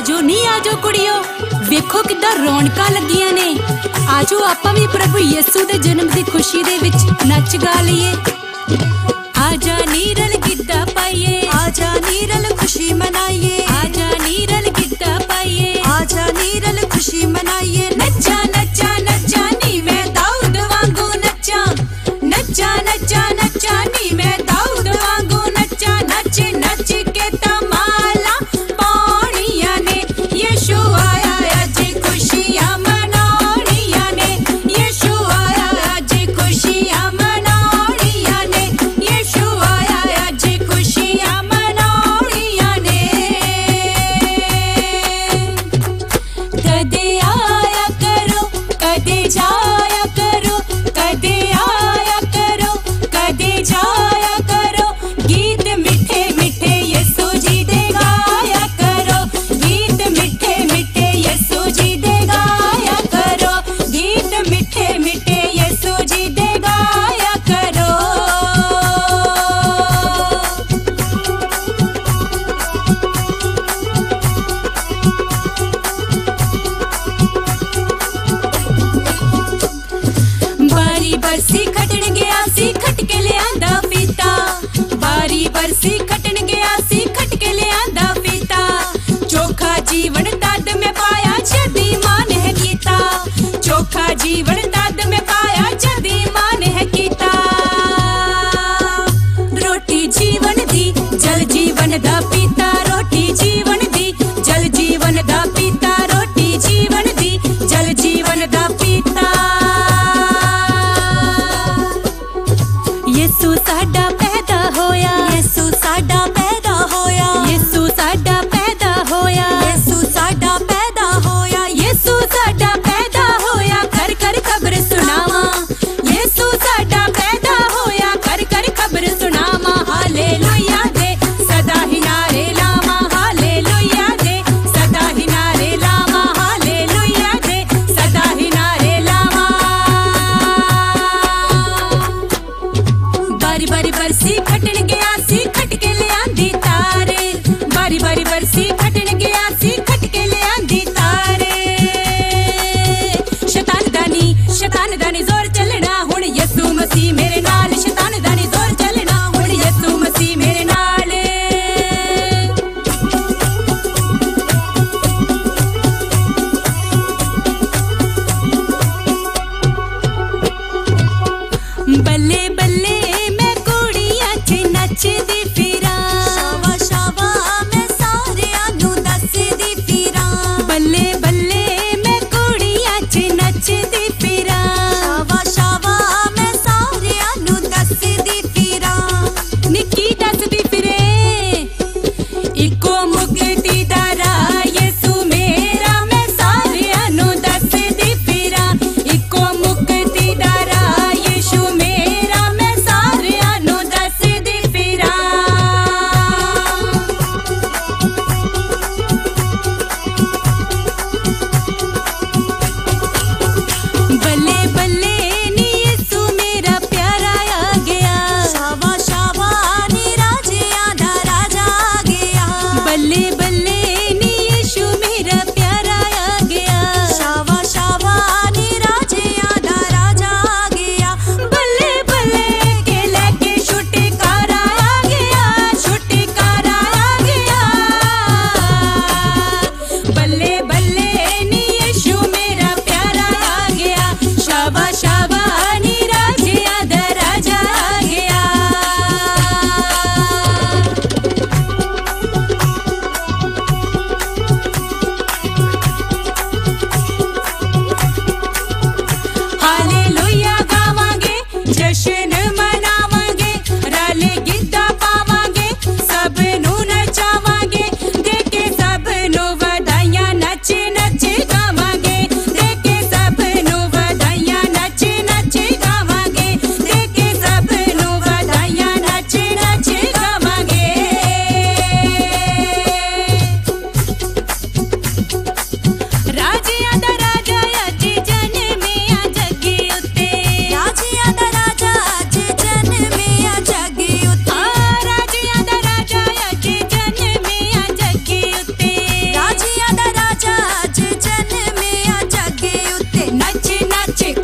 आजो नहीं आजो कुड़ियो। देखो किदा रौनका लगिया ने। आजो आपा भी प्रभु यीशु दे जन्म दी खुशी दे विच नाच गा लिए आजा नीरल गिद्दा पाइए आजा नीरल खुशी मनाइए आजा नीरल गिद्दा पाइए आजा नीरल खुशी मनाइए नचा नचा नचा, नी मैं दाऊद वांगू नचा। नचा नचा नचा, नी मैं दाऊद वांगू नचा। नचे ना दिया बरसी खटन गया, सी खटके ले आंदा पीता बारी बरसी खटन गया, सी खटके ले आंदा पीता चोखा जीवन तद में पाया, छदी मान है गीता। चोखा जीवन not chick.